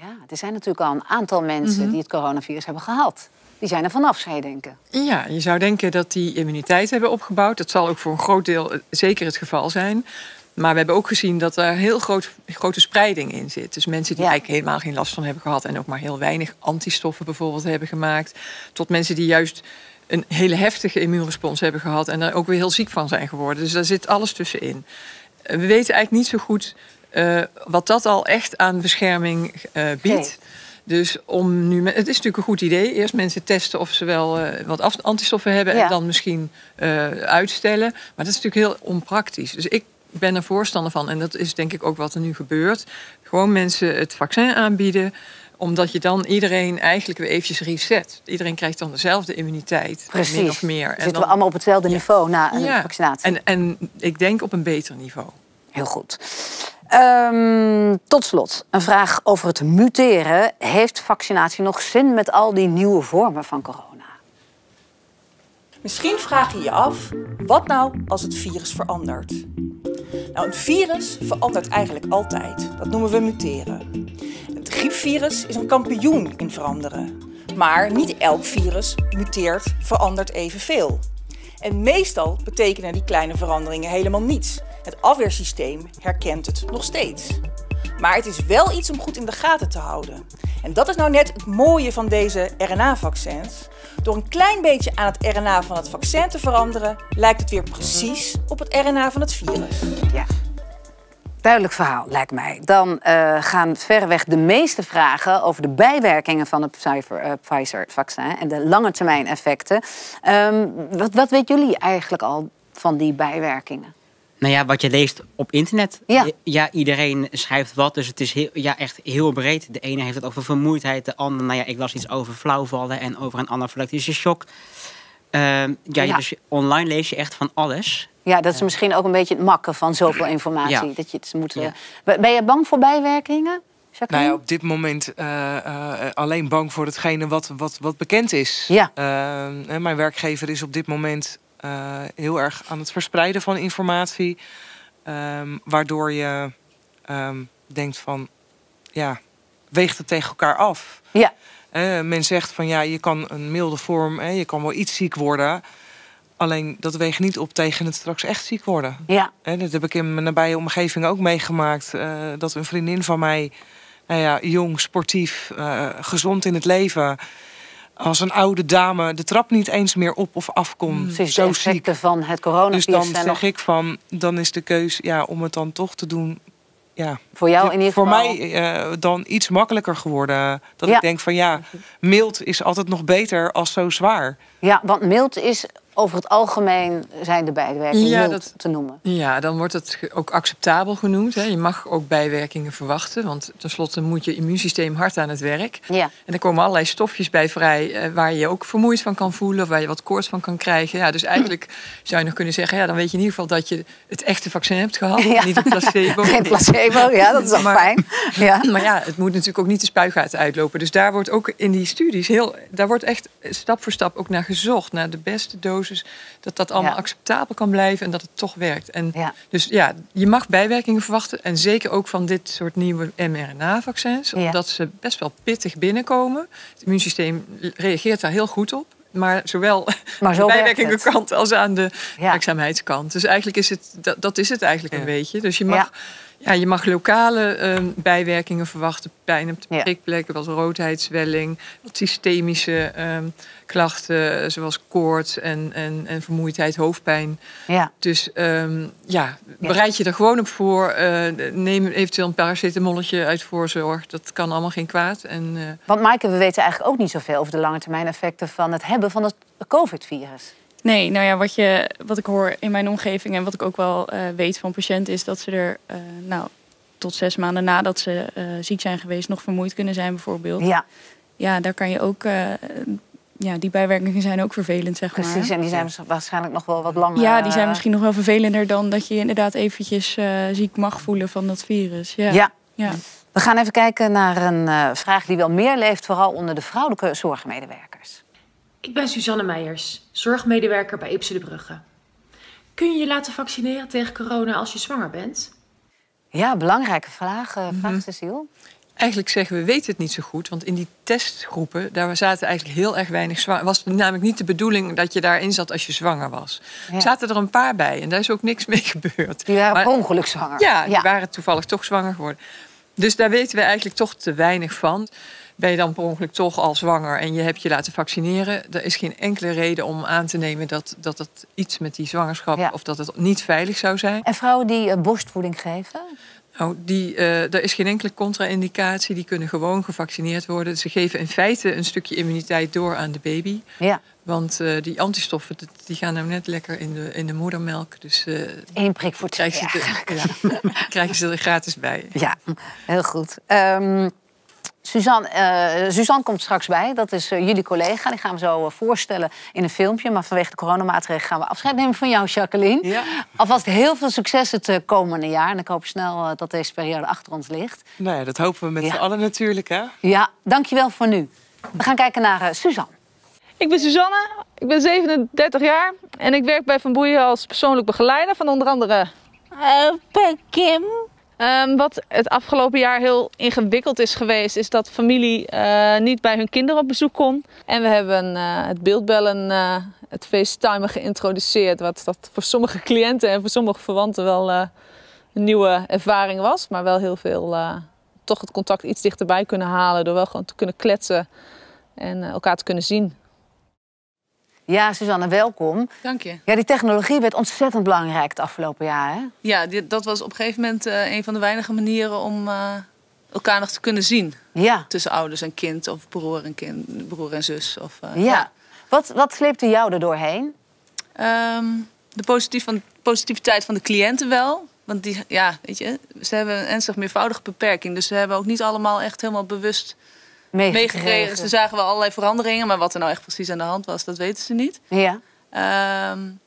[SPEAKER 1] Ja, er zijn natuurlijk al een aantal mensen
[SPEAKER 2] Mhm.
[SPEAKER 1] die het coronavirus hebben gehad. Die zijn er vanaf, zou je denken.
[SPEAKER 2] Ja, je zou denken dat die immuniteit hebben opgebouwd. Dat zal ook voor een groot deel eh, zeker het geval zijn. Maar we hebben ook gezien dat er heel groot, grote spreiding in zit. Dus mensen die
[SPEAKER 1] Ja.
[SPEAKER 2] eigenlijk helemaal geen last van hebben gehad... en ook maar heel weinig antistoffen bijvoorbeeld hebben gemaakt... tot mensen die juist een hele heftige immuunrespons hebben gehad... en er ook weer heel ziek van zijn geworden. Dus daar zit alles tussenin. Eh, We weten eigenlijk niet zo goed eh, wat dat al echt aan bescherming eh, biedt. Dus om nu, het is natuurlijk een goed idee. Eerst mensen testen of ze wel wat antistoffen hebben
[SPEAKER 1] Ja.
[SPEAKER 2] en dan misschien uitstellen. Maar dat is natuurlijk heel onpraktisch. Dus ik ben er voorstander van, en dat is denk ik ook wat er nu gebeurt. Gewoon mensen het vaccin aanbieden, omdat je dan iedereen eigenlijk weer eventjes reset. Iedereen krijgt dan dezelfde immuniteit,
[SPEAKER 1] Precies.
[SPEAKER 2] min of meer. En
[SPEAKER 1] zitten
[SPEAKER 2] dan-
[SPEAKER 1] we allemaal op hetzelfde niveau na een
[SPEAKER 2] Ja.
[SPEAKER 1] vaccinatie.
[SPEAKER 2] En, en ik denk op een beter niveau.
[SPEAKER 1] Heel goed. Ehm, tot slot, een vraag over het muteren. Heeft vaccinatie nog zin met al die nieuwe vormen van corona?
[SPEAKER 7] Misschien vraag je je af, wat nou als het virus verandert? Nou, een virus verandert eigenlijk altijd. Dat noemen we muteren. Het griepvirus is een kampioen in veranderen. Maar niet elk virus muteert, verandert evenveel. En meestal betekenen die kleine veranderingen helemaal niets. Het afweersysteem herkent het nog steeds. Maar het is wel iets om goed in de gaten te houden. En dat is nou net het mooie van deze RNA-vaccins. Door een klein beetje aan het RNA van het vaccin te veranderen, lijkt het weer precies op het RNA van het virus.
[SPEAKER 1] Ja. Duidelijk verhaal, lijkt mij. Dan uh, gaan verreweg de meeste vragen over de bijwerkingen van het uh, Pfizer-vaccin en de lange termijn effecten. Um, wat, wat weten jullie eigenlijk al van die bijwerkingen?
[SPEAKER 6] Nou ja, wat je leest op internet. Ja. ja, iedereen schrijft wat. Dus het is heel, ja, echt heel breed. De ene heeft het over vermoeidheid. De andere, nou ja, ik las iets over flauwvallen en over een anafylactische shock. Uh, ja, ja. Dus online lees je echt van alles.
[SPEAKER 1] Ja, dat is misschien ook een beetje het makken van zoveel informatie. Dat je het moet, ja. Ben je bang voor bijwerkingen?
[SPEAKER 5] Nou ja, op dit moment uh, uh, alleen bang voor hetgene wat, wat, wat bekend is.
[SPEAKER 1] Ja.
[SPEAKER 5] Uh, mijn werkgever is op dit moment heel erg aan het verspreiden van informatie. Um, waardoor je um, denkt van, ja, weegt het tegen elkaar af.
[SPEAKER 1] Ja.
[SPEAKER 5] men zegt van, ja, je kan een milde vorm, je kan wel iets ziek worden... Alleen dat weegt niet op tegen het straks echt ziek worden.
[SPEAKER 1] Ja.
[SPEAKER 5] dat heb ik in mijn nabije omgeving ook meegemaakt. Uh, dat een vriendin van mij, nou ja, jong, sportief, gezond in het leven. Als een oude dame de trap niet eens meer op of af kon. Mm,
[SPEAKER 1] zo ziek. van het coronavirus.
[SPEAKER 5] Dus dan zeg ik van, dan is de keus ja, om het dan toch te doen. Ja,
[SPEAKER 1] voor jou in ieder
[SPEAKER 5] geval? Voor mij uh, dan iets makkelijker geworden. Dat ja. ik denk van ja, mild is altijd nog beter als zo zwaar.
[SPEAKER 1] Ja, want mild is over het algemeen zijn de bijwerkingen ja, dat, te noemen.
[SPEAKER 2] Ja, dan wordt het ook acceptabel genoemd. Hè. Je mag ook bijwerkingen verwachten, want tenslotte moet je immuunsysteem hard aan het werk.
[SPEAKER 1] Ja.
[SPEAKER 2] En er komen allerlei stofjes bij vrij eh, waar je je ook vermoeid van kan voelen of waar je wat koorts van kan krijgen. Ja, dus eigenlijk zou je nog kunnen zeggen, ja, dan weet je in ieder geval dat je het echte vaccin hebt gehad, ja. niet een placebo.
[SPEAKER 1] Geen placebo, ja, dat is al fijn. Ja.
[SPEAKER 2] Maar ja, het moet natuurlijk ook niet de spuigaten uitlopen. Dus daar wordt ook in die studies heel, daar wordt echt stap voor stap ook naar gezocht, naar de beste dosis dat dat allemaal acceptabel kan blijven en dat het toch werkt. En Dus ja, je mag bijwerkingen verwachten. En zeker ook van dit soort nieuwe mRNA-vaccins. Omdat ze best wel pittig binnenkomen. Het immuunsysteem reageert daar heel goed op. Maar zowel maar aan de bijwerkingenkant als aan de werkzaamheidskant. Dus eigenlijk is het, dat, dat is het eigenlijk een beetje. Dus je mag ja, je mag lokale um, bijwerkingen verwachten. Pijn op de prikplekken, wat roodheid, zwelling. Wat systemische um, klachten, zoals koorts en, en, en vermoeidheid, hoofdpijn.
[SPEAKER 1] Ja.
[SPEAKER 2] Dus um, ja, bereid je er gewoon op voor. Uh, neem eventueel een paracetamolletje uit voorzorg. Dat kan allemaal geen kwaad. En, uh...
[SPEAKER 1] Want Maaike, we weten eigenlijk ook niet zoveel over de lange termijn effecten van het hebben van het COVID-virus.
[SPEAKER 3] Nee, nou ja, wat, je, wat ik hoor in mijn omgeving en wat ik ook wel uh, weet van patiënten is dat ze er uh, nou, tot zes maanden nadat ze uh, ziek zijn geweest nog vermoeid kunnen zijn bijvoorbeeld.
[SPEAKER 1] Ja.
[SPEAKER 3] Ja, daar kan je ook, ja, die bijwerkingen zijn ook vervelend zeg
[SPEAKER 1] Precies,
[SPEAKER 3] maar.
[SPEAKER 1] en die zijn waarschijnlijk nog wel wat langer.
[SPEAKER 3] Ja, die zijn misschien nog wel vervelender dan dat je inderdaad eventjes ziek mag voelen van dat virus. Ja.
[SPEAKER 1] ja.
[SPEAKER 3] ja.
[SPEAKER 1] We gaan even kijken naar een vraag die wel meer leeft, vooral onder de vrouwelijke zorgmedewerkers.
[SPEAKER 10] Ik ben Suzanne Meijers, zorgmedewerker bij Ipsen de Brugge. Kun je je laten vaccineren tegen corona als je zwanger bent?
[SPEAKER 1] Ja, belangrijke vraag, uh, vraag mm Cecile.
[SPEAKER 2] Eigenlijk zeggen we weten het niet zo goed, want in die testgroepen daar zaten eigenlijk heel erg weinig zwanger. Was namelijk niet de bedoeling dat je daarin zat als je zwanger was. Er zaten er een paar bij en daar is ook niks mee gebeurd.
[SPEAKER 1] Die waren per ongeluk zwanger.
[SPEAKER 2] Ja, die waren toevallig toch zwanger geworden. Dus daar weten we eigenlijk toch te weinig van ben je dan per ongeluk toch al zwanger en je hebt je laten vaccineren, er is geen enkele reden om aan te nemen dat, dat iets met die zwangerschap of dat het niet veilig zou zijn.
[SPEAKER 1] En vrouwen die uh, borstvoeding geven?
[SPEAKER 2] Nou, die, uh, er is geen enkele contra-indicatie. Die kunnen gewoon gevaccineerd worden. Ze geven in feite een stukje immuniteit door aan de baby.
[SPEAKER 1] Ja.
[SPEAKER 2] Want uh, die antistoffen die gaan nou net lekker in de, in de moedermelk. Dus, uh,
[SPEAKER 1] Eén prik voor twee. Krijgen
[SPEAKER 2] ze, ja, krijgen ze er gratis bij.
[SPEAKER 1] Ja, heel goed. Um, Suzanne, uh, Suzanne komt straks bij. Dat is uh, jullie collega. Die gaan we zo uh, voorstellen in een filmpje. Maar vanwege de coronamaatregelen gaan we afscheid nemen van jou, Jacqueline.
[SPEAKER 2] Ja.
[SPEAKER 1] Alvast heel veel succes het komende jaar. En ik hoop snel dat deze periode achter ons ligt.
[SPEAKER 5] Nou ja, dat hopen we met ja. z'n allen natuurlijk. Hè?
[SPEAKER 1] Ja, dankjewel voor nu. We gaan kijken naar Suzanne.
[SPEAKER 11] Ik ben Suzanne, ik ben 37 jaar en ik werk bij Van Boeien als persoonlijk begeleider van onder andere...
[SPEAKER 12] ben Kim,
[SPEAKER 11] Ehm, wat het afgelopen jaar heel ingewikkeld is geweest, is dat familie eh, niet bij hun kinderen op bezoek kon. En we hebben uh, het beeldbellen, uh, het FaceTime geïntroduceerd. Wat dat voor sommige cliënten en voor sommige verwanten wel een nieuwe ervaring was. Maar wel heel veel toch het contact iets dichterbij kunnen halen. Door wel gewoon te kunnen kletsen en elkaar te kunnen zien.
[SPEAKER 1] Ja, Suzanne, welkom.
[SPEAKER 3] Dank je.
[SPEAKER 1] Ja, die technologie werd ontzettend belangrijk het afgelopen jaar. Hè?
[SPEAKER 3] Ja, dat was op een gegeven moment uh, een van de weinige manieren om uh, elkaar nog te kunnen zien.
[SPEAKER 1] Ja.
[SPEAKER 3] Tussen ouders en kind of broer en, kind, broer en zus. Of,
[SPEAKER 1] uh, ja. ja. Wat, wat sleepte jou er doorheen?
[SPEAKER 3] Um, de positief van, positiviteit van de cliënten wel. Want die, ja, weet je, ze hebben een ernstig meervoudige beperking. Dus ze hebben ook niet allemaal echt helemaal bewust meegekregen. Ze zagen wel allerlei veranderingen, maar wat er nou echt precies aan de hand was, dat weten ze niet.
[SPEAKER 1] Ja.
[SPEAKER 3] Um,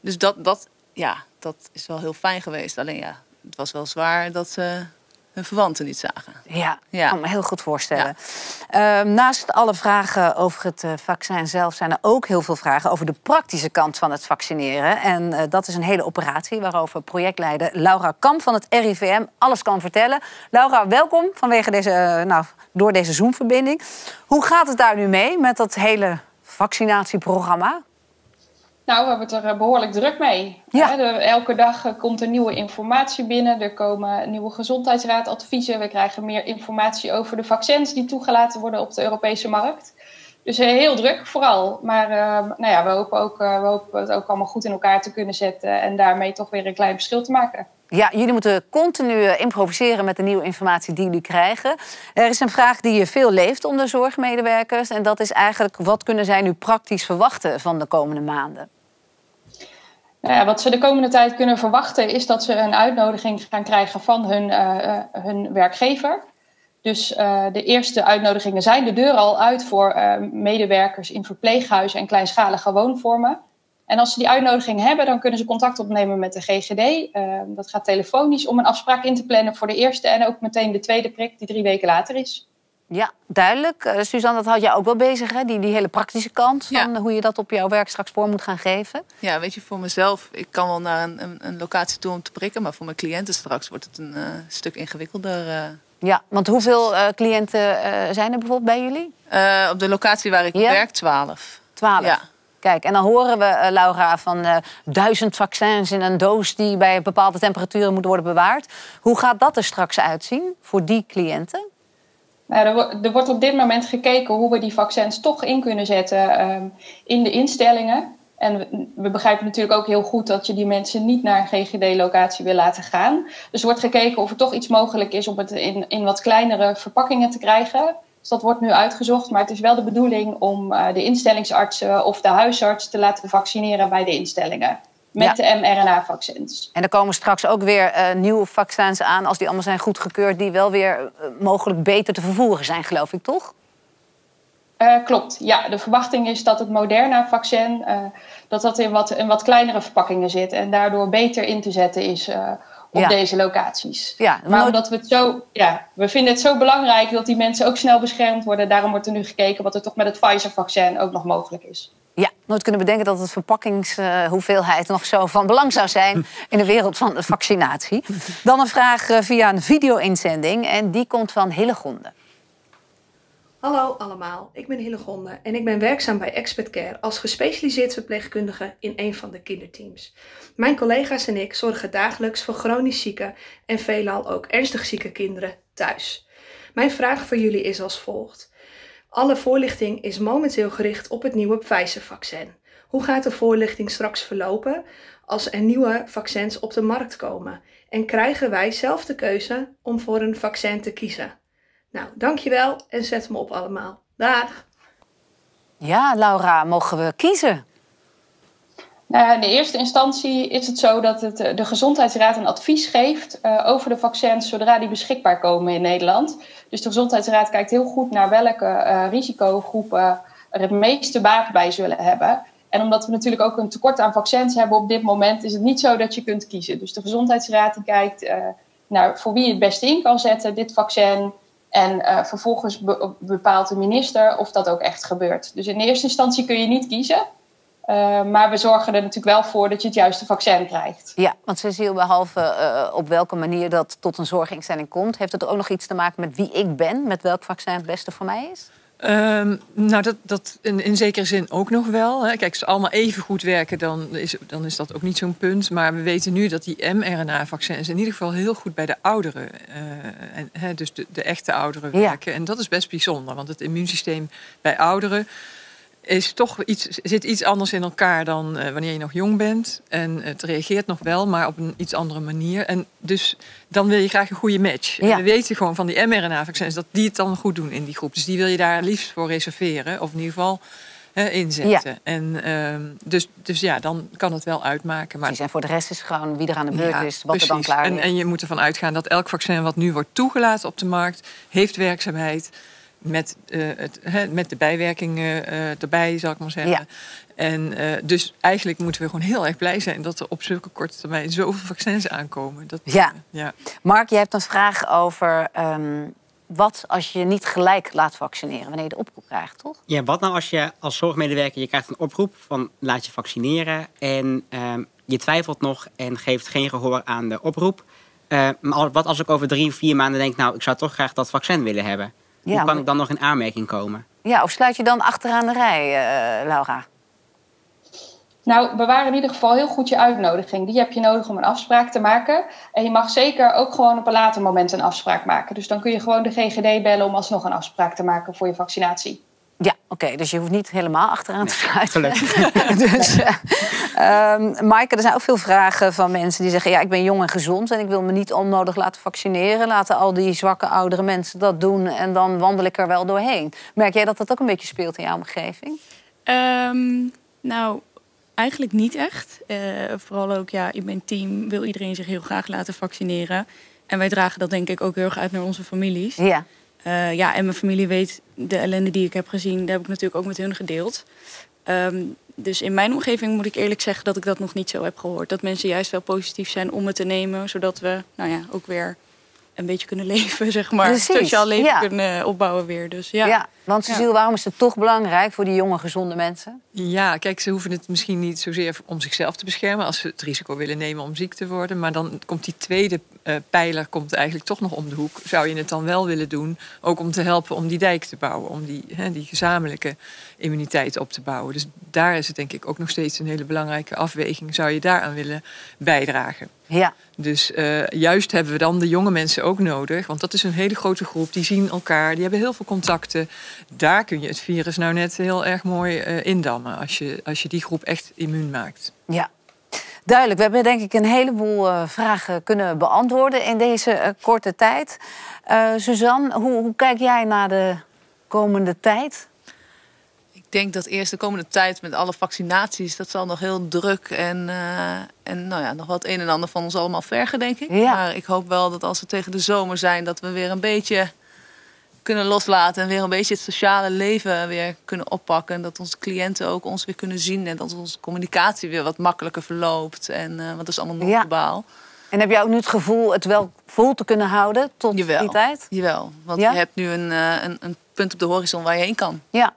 [SPEAKER 3] dus dat, dat, ja, dat is wel heel fijn geweest. Alleen ja, het was wel zwaar dat ze hun verwanten niet zagen.
[SPEAKER 1] Ja, ja. kan me heel goed voorstellen. Ja. Uh, naast alle vragen over het uh, vaccin zelf zijn er ook heel veel vragen over de praktische kant van het vaccineren. En uh, dat is een hele operatie waarover projectleider Laura Kamp van het RIVM alles kan vertellen. Laura, welkom vanwege deze, uh, nou, door deze Zoom-verbinding. Hoe gaat het daar nu mee met dat hele vaccinatieprogramma?
[SPEAKER 12] Nou, we hebben het er eh, behoorlijk druk mee.
[SPEAKER 1] Ja.
[SPEAKER 12] elke dag eh, komt er nieuwe informatie binnen. Er komen nieuwe gezondheidsraadadviezen. We krijgen meer informatie over de vaccins die toegelaten worden op de Europese markt. Dus eh, heel druk vooral. Maar nou ja, we, hopen ook, we hopen het ook allemaal goed in elkaar te kunnen zetten. En daarmee toch weer een klein verschil te maken.
[SPEAKER 1] Ja, jullie moeten continu improviseren met de nieuwe informatie die jullie krijgen. Er is een vraag die je veel leeft onder zorgmedewerkers. En dat is eigenlijk, wat kunnen zij nu praktisch verwachten van de komende maanden?
[SPEAKER 12] Nou wat ze de komende tijd kunnen verwachten is dat ze een uitnodiging gaan krijgen van hun, uh, hun werkgever. Dus uh, de eerste uitnodigingen zijn de deur al uit voor medewerkers in verpleeghuizen en kleinschalige woonvormen. En als ze die uitnodiging hebben, dan kunnen ze contact opnemen met de GGD. dat gaat telefonisch om een afspraak in te plannen voor de eerste en ook meteen de tweede prik, die drie weken later is.
[SPEAKER 1] Ja, duidelijk. Uh, Suzanne, dat had jij ook wel bezig, hè? Die, die hele praktische kant van hoe je dat op jouw werk straks voor moet gaan geven.
[SPEAKER 3] Ja, weet je, voor mezelf, ik kan wel naar een, een, een locatie toe om te prikken, maar voor mijn cliënten straks wordt het een uh, stuk ingewikkelder. Uh...
[SPEAKER 1] Ja, want hoeveel cliënten zijn er bijvoorbeeld bij jullie?
[SPEAKER 3] op de locatie waar ik ja? werk, twaalf.
[SPEAKER 1] Twaalf? Ja. Kijk, en dan horen we, Laura, van duizend vaccins in een doos die bij bepaalde temperaturen moeten worden bewaard. Hoe gaat dat er straks uitzien voor die cliënten?
[SPEAKER 12] Nou, er, wordt op dit moment gekeken hoe we die vaccins toch in kunnen zetten um, in de instellingen. En we, begrijpen natuurlijk ook heel goed dat je die mensen niet naar een GGD-locatie wil laten gaan. Dus er wordt gekeken of er toch iets mogelijk is om het in, in wat kleinere verpakkingen te krijgen. Dus dat wordt nu uitgezocht. Maar het is wel de bedoeling om uh, de instellingsartsen of de huisarts te laten vaccineren bij de instellingen met de mRNA-vaccins.
[SPEAKER 1] En er komen straks ook weer uh, nieuwe vaccins aan, als die allemaal zijn goedgekeurd, die wel weer uh, mogelijk beter te vervoeren zijn, geloof ik, toch?
[SPEAKER 12] Uh, klopt, ja. De verwachting is dat het Moderna-vaccin dat dat in wat, in wat kleinere verpakkingen zit en daardoor beter in te zetten is op ja. deze locaties.
[SPEAKER 1] Ja,
[SPEAKER 12] maar omdat we het zo, ja, we vinden het zo belangrijk dat die mensen ook snel beschermd worden. Daarom wordt er nu gekeken wat er toch met het Pfizer-vaccin ook nog mogelijk is.
[SPEAKER 1] Nooit kunnen bedenken dat het verpakkingshoeveelheid nog zo van belang zou zijn in de wereld van de vaccinatie. Dan een vraag eh, via een video-inzending en die komt van Hillegonde.
[SPEAKER 13] Hallo allemaal, ik ben Hillegonde en ik ben werkzaam bij Expert Care als gespecialiseerd verpleegkundige in een van de kinderteams. Mijn collega's en ik zorgen dagelijks voor chronisch zieke en veelal ook ernstig zieke kinderen thuis. Mijn vraag voor jullie is als volgt. Alle voorlichting is momenteel gericht op het nieuwe Pfizer-vaccin. Hoe gaat de voorlichting straks verlopen als er nieuwe vaccins op de markt komen? En krijgen wij zelf de keuze om voor een vaccin te kiezen? Nou, dankjewel en zet me op allemaal. Dag!
[SPEAKER 1] Ja, Laura, mogen we kiezen?
[SPEAKER 12] Nou, in de eerste instantie is het zo dat het, de Gezondheidsraad een advies geeft uh, over de vaccins zodra die beschikbaar komen in Nederland. Dus de Gezondheidsraad kijkt heel goed naar welke uh, risicogroepen er het meeste baat bij zullen hebben. En omdat we natuurlijk ook een tekort aan vaccins hebben op dit moment, is het niet zo dat je kunt kiezen. Dus de Gezondheidsraad kijkt uh, naar voor wie je het beste in kan zetten, dit vaccin. En vervolgens be bepaalt de minister of dat ook echt gebeurt. Dus in eerste instantie kun je niet kiezen. Uh, maar we zorgen er natuurlijk wel voor dat je het juiste vaccin krijgt.
[SPEAKER 1] Ja, want Cecile, behalve uh, op welke manier dat tot een zorginstelling komt, heeft het ook nog iets te maken met wie ik ben, met welk vaccin het beste voor mij is?
[SPEAKER 2] Um, nou, dat, dat in, in zekere zin ook nog wel. Hè. Kijk, als ze allemaal even goed werken, dan is, dan is dat ook niet zo'n punt. Maar we weten nu dat die mRNA-vaccins in ieder geval heel goed bij de ouderen, uh, en, hè, dus de, de, echte ouderen, werken. Ja. En dat is best bijzonder, want het immuunsysteem bij ouderen is toch iets, zit iets anders in elkaar dan uh, wanneer je nog jong bent. En het reageert nog wel, maar op een iets andere manier. En dus dan wil je graag een goede match. Ja. We weten gewoon van die mRNA-vaccins dat die het dan goed doen in die groep. Dus die wil je daar liefst voor reserveren. Of in ieder geval uh, inzetten. Ja. En, uh, dus, dus ja, dan kan het wel uitmaken. Maar...
[SPEAKER 1] En voor de rest is gewoon wie er aan de beurt ja, is, wat precies. er dan klaar
[SPEAKER 2] en,
[SPEAKER 1] is.
[SPEAKER 2] En je moet ervan uitgaan dat elk vaccin wat nu wordt toegelaten op de markt... heeft werkzaamheid met, uh, het, he, met de bijwerkingen uh, erbij, zal ik maar zeggen. Ja. En uh, dus eigenlijk moeten we gewoon heel erg blij zijn dat er op zulke korte termijn zoveel vaccins aankomen. Dat,
[SPEAKER 1] ja. ja. Mark, je hebt een vraag over um, wat als je niet gelijk laat vaccineren, wanneer je de oproep krijgt, toch?
[SPEAKER 6] Ja, wat nou als je als zorgmedewerker, je krijgt een oproep van laat je vaccineren en um, je twijfelt nog en geeft geen gehoor aan de oproep. maar wat als ik over drie, vier maanden denk, nou, ik zou toch graag dat vaccin willen hebben? Ja, Hoe kan ik dan nog in aanmerking komen?
[SPEAKER 1] Ja, of sluit je dan achteraan de rij, uh, Laura?
[SPEAKER 12] Nou, bewaar in ieder geval heel goed je uitnodiging. Die heb je nodig om een afspraak te maken. En je mag zeker ook gewoon op een later moment een afspraak maken. Dus dan kun je gewoon de GGD bellen om alsnog een afspraak te maken voor je vaccinatie.
[SPEAKER 1] Ja, oké. Okay, dus je hoeft niet helemaal achteraan te sluiten. dus, uh, um, Maaike, er zijn ook veel vragen van mensen die zeggen... ja, ik ben jong en gezond en ik wil me niet onnodig laten vaccineren. Laten al die zwakke oudere mensen dat doen en dan wandel ik er wel doorheen. Merk jij dat dat ook een beetje speelt in jouw omgeving?
[SPEAKER 3] Um, nou, eigenlijk niet echt. Uh, vooral ook, ja, in mijn team wil iedereen zich heel graag laten vaccineren. En wij dragen dat denk ik ook heel erg uit naar onze families.
[SPEAKER 1] Ja.
[SPEAKER 3] Uh, ja, en mijn familie weet de ellende die ik heb gezien, daar heb ik natuurlijk ook met hun gedeeld. Um, dus in mijn omgeving moet ik eerlijk zeggen dat ik dat nog niet zo heb gehoord. Dat mensen juist wel positief zijn om het te nemen, zodat we nou ja, ook weer een beetje kunnen leven, zeg maar.
[SPEAKER 1] Precies,
[SPEAKER 3] Sociaal leven
[SPEAKER 1] ja.
[SPEAKER 3] kunnen opbouwen weer. Dus, ja.
[SPEAKER 1] ja want Cecile, ja. waarom is het toch belangrijk voor die jonge, gezonde mensen?
[SPEAKER 2] Ja, kijk, ze hoeven het misschien niet zozeer om zichzelf te beschermen... als ze het risico willen nemen om ziek te worden. Maar dan komt die tweede uh, pijler komt eigenlijk toch nog om de hoek. Zou je het dan wel willen doen? Ook om te helpen om die dijk te bouwen. Om die, hè, die gezamenlijke immuniteit op te bouwen. Dus daar is het denk ik ook nog steeds een hele belangrijke afweging. Zou je daaraan willen bijdragen?
[SPEAKER 1] Ja.
[SPEAKER 2] Dus uh, juist hebben we dan de jonge mensen ook nodig. Want dat is een hele grote groep. Die zien elkaar, die hebben heel veel contacten. Daar kun je het virus nou net heel erg mooi uh, indammen. Als je, als je die groep echt immuun maakt.
[SPEAKER 1] Ja. Duidelijk, we hebben denk ik een heleboel uh, vragen kunnen beantwoorden in deze uh, korte tijd. Uh, Suzanne, hoe, hoe, kijk jij naar de komende tijd?
[SPEAKER 11] Ik denk dat eerst de komende tijd met alle vaccinaties, dat zal nog heel druk en, en nou ja, nog wat een en ander van ons allemaal vergen, denk ik.
[SPEAKER 1] Ja.
[SPEAKER 11] Maar ik hoop wel dat als we tegen de zomer zijn, dat we weer een beetje kunnen loslaten en weer een beetje het sociale leven weer kunnen oppakken. En dat onze cliënten ook ons weer kunnen zien en dat onze communicatie weer wat makkelijker verloopt. En, uh, want dat is allemaal nog globaal.
[SPEAKER 1] Ja. En heb jij ook nu het gevoel het wel vol te kunnen houden tot
[SPEAKER 11] jawel,
[SPEAKER 1] die tijd?
[SPEAKER 11] Jawel, want ja? je hebt nu een, uh, een, een, punt op de horizon waar je heen kan.
[SPEAKER 1] Ja.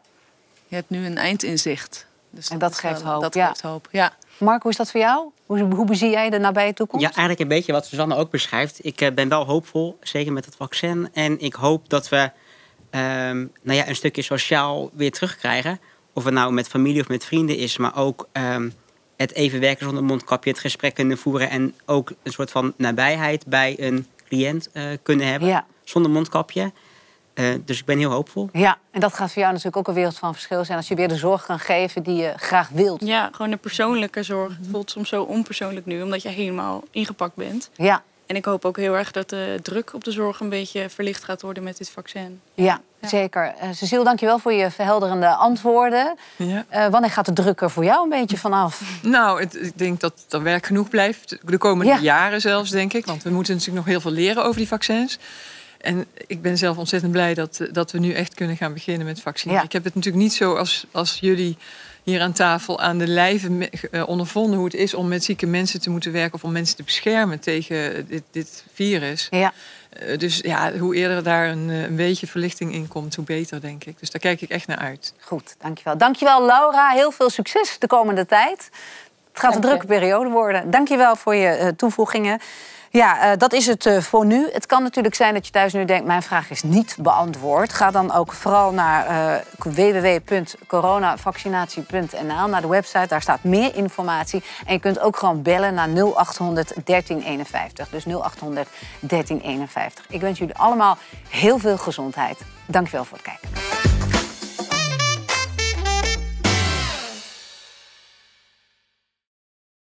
[SPEAKER 11] Je hebt nu een eindinzicht.
[SPEAKER 1] Dus en dat, dat geeft
[SPEAKER 11] wel,
[SPEAKER 1] hoop.
[SPEAKER 11] Dat
[SPEAKER 1] ja.
[SPEAKER 11] geeft hoop, ja.
[SPEAKER 1] Mark, hoe is dat voor jou? Hoe, hoe bezie jij de nabije toekomst?
[SPEAKER 6] Ja, eigenlijk een beetje wat Suzanne ook beschrijft. Ik uh, ben wel hoopvol, zeker met het vaccin. En ik hoop dat we um, nou ja, een stukje sociaal weer terugkrijgen. Of het nou met familie of met vrienden is, maar ook um, het even werken zonder mondkapje, het gesprek kunnen voeren en ook een soort van nabijheid bij een cliënt uh, kunnen hebben
[SPEAKER 1] ja.
[SPEAKER 6] zonder mondkapje. Uh, dus ik ben heel hoopvol.
[SPEAKER 1] Ja, en dat gaat voor jou natuurlijk ook een wereld van verschil zijn als je weer de zorg kan geven die je graag wilt.
[SPEAKER 3] Ja, gewoon de persoonlijke zorg. Het voelt soms zo onpersoonlijk nu, omdat je helemaal ingepakt bent.
[SPEAKER 1] Ja.
[SPEAKER 3] En ik hoop ook heel erg dat de druk op de zorg een beetje verlicht gaat worden met dit vaccin.
[SPEAKER 1] Ja, ja. zeker. Uh, Cecile, dankjewel voor je verhelderende antwoorden.
[SPEAKER 2] Ja.
[SPEAKER 1] Uh, wanneer gaat de druk er voor jou een beetje vanaf?
[SPEAKER 2] Nou, het, ik denk dat er werk genoeg blijft. De komende ja. jaren zelfs, denk ik. Want we moeten natuurlijk nog heel veel leren over die vaccins. En ik ben zelf ontzettend blij dat, dat we nu echt kunnen gaan beginnen met vaccineren.
[SPEAKER 1] Ja.
[SPEAKER 2] Ik heb het natuurlijk niet zo als, als jullie hier aan tafel aan de lijve eh, ondervonden hoe het is om met zieke mensen te moeten werken of om mensen te beschermen tegen dit, dit virus.
[SPEAKER 1] Ja.
[SPEAKER 2] Eh, Dus ja, hoe eerder daar een, eh, een beetje verlichting in komt, hoe beter, denk ik. Dus daar kijk ik echt naar uit.
[SPEAKER 1] Goed, dankjewel. Dankjewel Laura. Heel veel succes de komende tijd. Het gaat een drukke periode worden. Dankjewel voor je eh, toevoegingen. Ja, eh, dat is het eh, voor nu. Het kan natuurlijk zijn dat je thuis nu denkt... mijn vraag is niet beantwoord. Ga dan ook vooral naar eh www.coronavaccinatie.nl, naar de website. Daar staat meer informatie. En je kunt ook gewoon bellen naar 0800 1351. Dus 0800 1351. Ik wens jullie allemaal heel veel gezondheid. Dankjewel voor het kijken.